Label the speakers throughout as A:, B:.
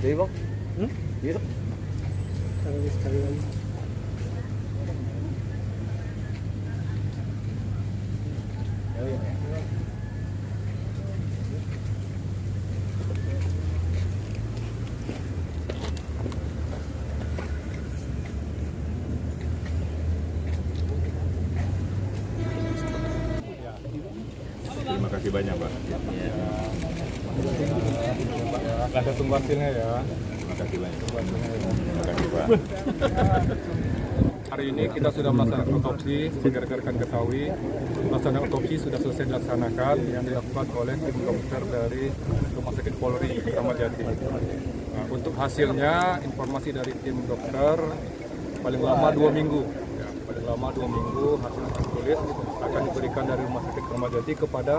A: Iya bang.
B: Hmm?
A: Gitu.
B: Sekali sekali lagi.
C: Terima kasih banyak Pak.
D: Kita tunggu hasilnya ya.
C: Kasih banyak. Terima kasih Pak.
D: Hari ini kita sudah melaksanakan otopsi, sebagai rekan-rekan ketahui, pelaksanaan otopsi sudah selesai dilaksanakan yang dilakukan oleh tim dokter dari Rumah Sakit Polri Kramat Jati. Nah, untuk hasilnya, informasi dari tim dokter paling lama dua minggu, ya, paling lama dua minggu hasil akan tulis akan diberikan dari Rumah Sakit Kramat Jati kepada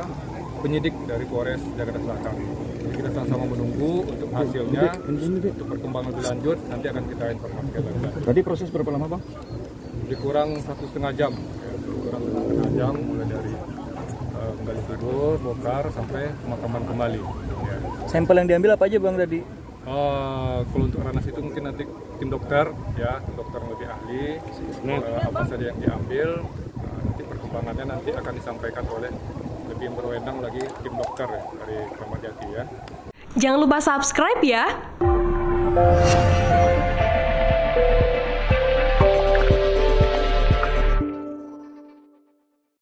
D: penyidik dari Polres Jakarta Selatan. Jadi kita sama-sama menunggu untuk hasilnya, untuk perkembangan lebih lanjut, nanti akan kita informasikan lagi.
B: Tadi proses berapa lama bang?
D: lebih kurang satu setengah jam lebih kurang satu setengah jam mulai dari uh, menggali kubur, bongkar sampai pemakaman kembali. Ya.
B: Sampel yang diambil apa aja bang tadi?
D: Uh, kalau untuk ranas itu mungkin nanti tim dokter ya tim dokter yang lebih ahli uh, apa saja yang diambil uh, nanti perkembangannya nanti akan disampaikan oleh lebih berwenang lagi tim dokter ya, dari Kramat Jati ya.
E: Jangan lupa subscribe ya.